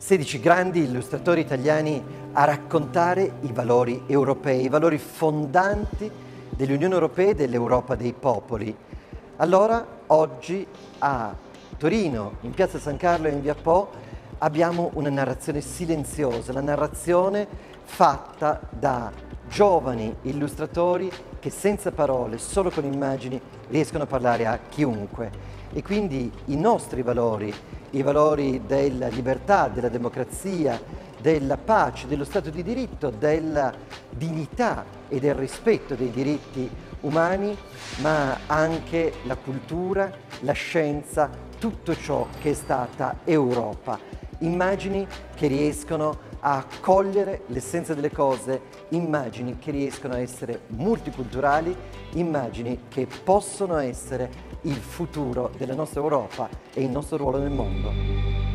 16 grandi illustratori italiani a raccontare i valori europei, i valori fondanti dell'Unione Europea e dell'Europa dei popoli. Allora, oggi a Torino, in piazza San Carlo e in via Po, abbiamo una narrazione silenziosa, la narrazione fatta da giovani illustratori che senza parole, solo con immagini, riescono a parlare a chiunque. E quindi i nostri valori, i valori della libertà, della democrazia, della pace, dello Stato di diritto, della dignità e del rispetto dei diritti umani, ma anche la cultura, la scienza, tutto ciò che è stata Europa. Immagini che riescono a cogliere l'essenza delle cose, immagini che riescono a essere multiculturali, immagini che possono essere il futuro della nostra Europa e il nostro ruolo nel mondo.